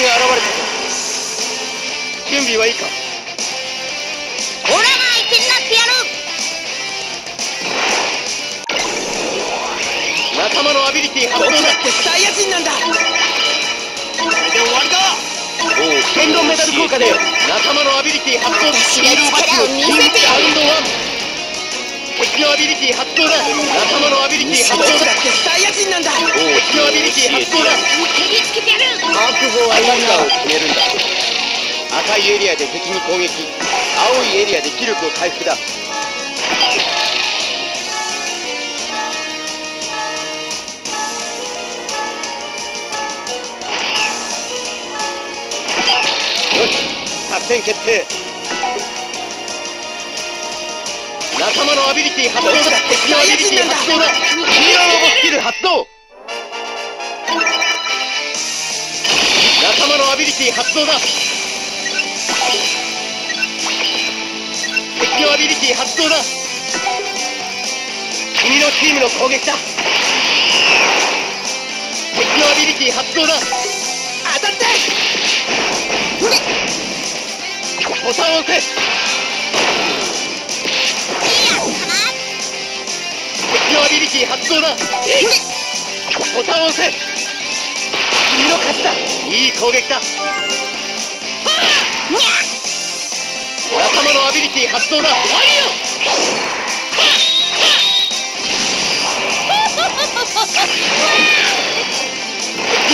敵が現れたぞ。準備はいいか？オラが相手になってやる！仲間のアビリティ発動だってサイヤ人なんだ。これで終わりだ。おお剣論メダル効果で仲間のアビリティ発動だ私が力を見せてやる。ラウンド1敵のアビリティ発動だ。仲間のアビリティ発動だなんだ。敵のアビリティ発動だ。蹴りつけてやる。覚悟は今かを決めるんだ赤いエリアで敵に攻撃。青いエリアで気力を回復だ。よし作戦決定仲間のアビリティ発動だ敵のアビリティ発動だヒーローロボスキル発動仲間のアビリティ発動だ敵のアビリティ発動だ君のチームの攻撃だ敵のアビリティ発動だ当たってボタンを押せ敵のアビリティ発動だ。ボタンを押せ。君の勝ちだ。いい攻撃だ。仲間のアビリティ発動だ。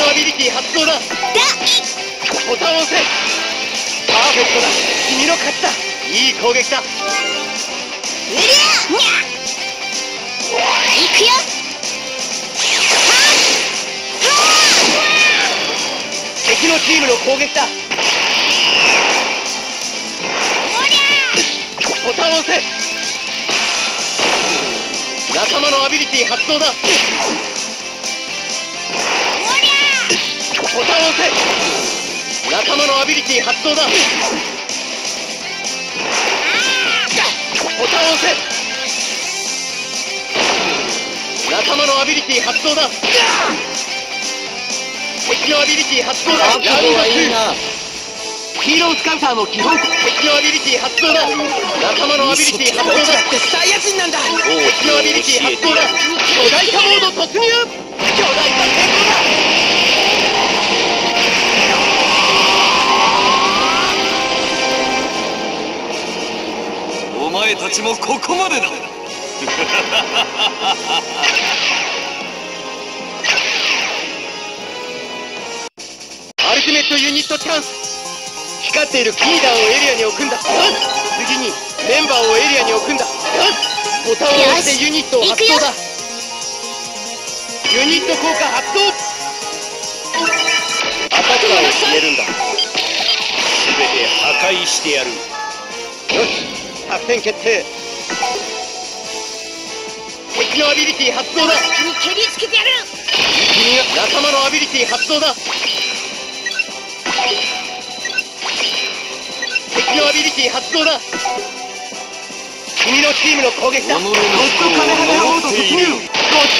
アビリティ発動だ。だボタンを押せ。パーフェクトだ。君の勝ちだ。いい攻撃だ敵のチームの攻撃だ。ボタンを押せ仲間のアビリティ発動だ。ボタンを押せ仲間のアビリティ発動だ。ボタンを押せ仲間のアビリティ発動だ。敵のアビリティ発動だ。ラウンド2ヒーロースカウターの基本敵のアビリティ発動だ。仲間のアビリティ発動だ。だってサイヤ人なんだ。敵のアビリティ発動だ。巨大化モード突入。巨大化成功だ。お前たちもここまでだ アルティメットユニットチャンス。光っているキーダーをエリアに置くんだ。次にメンバーをエリアに置くんだ。ボタンを押してユニットを発動だ。ユニット効果発動。アタッカーを決めるんだ。全て破壊してやる。よし。作戦決定敵のアビリティ発動だ。に蹴りつけてやる君が仲間のアビリティ発動だ。敵のアビリティ発動だ。君のチームの攻撃だ。ゴッドカメハメハモード突入ゴッ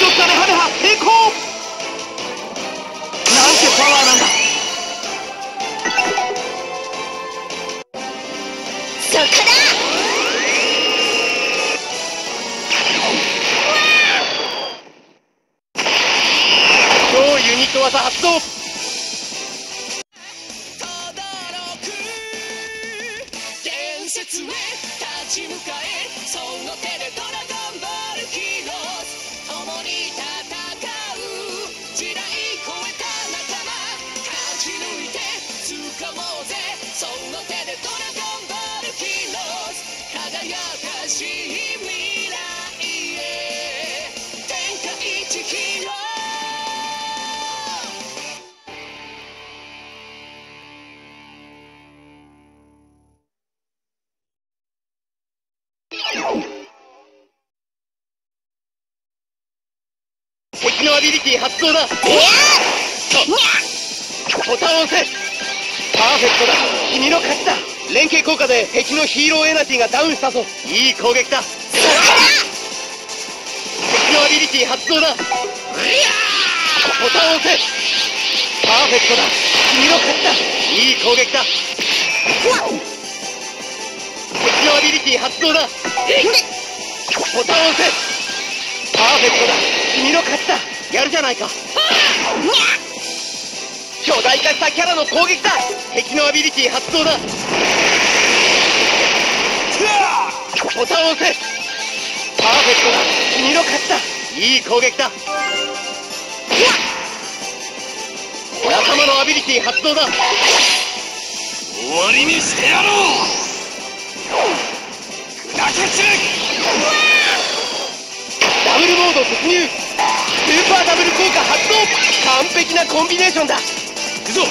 ドカメハメハ成功超ユニット技発動アビリティ発動だ。ボタンを押せ。パーフェクトだ。君の勝ちだ。連携効果で敵のヒーローエナジーがダウンしたぞ。いい攻撃だ。敵のアビリティ発動だ。ボタンを押せ。パーフェクトだ。君の勝ちだ。いい攻撃だ。敵のアビリティ発動だ。ボタンを押せ。パーフェクトだ。君の勝ちだやるじゃないか。巨大化したキャラの攻撃だ。敵のアビリティ発動だ。ボタンを押せ。パーフェクトだ。君の勝ちだ。いい攻撃だ。仲間のアビリティ発動だ。終わりにしてやろう。砕け散れダブルモード突入ブル効果発動完璧なコンビネーションだ。行くぞ。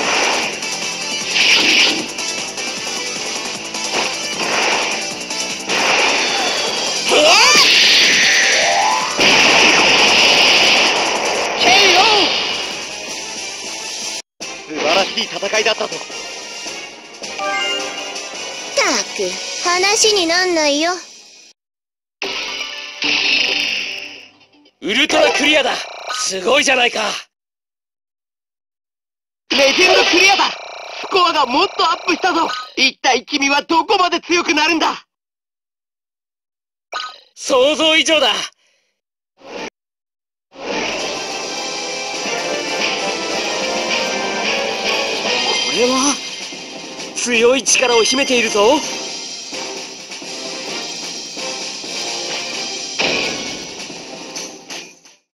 素晴らしい戦いだったぞ。ったく話になんないよ。ウルトラクリアだすごいじゃないか。レジェンドクリアだ。スコアがもっとアップしたぞ。一体君はどこまで強くなるんだ。想像以上だ。これは強い力を秘めているぞ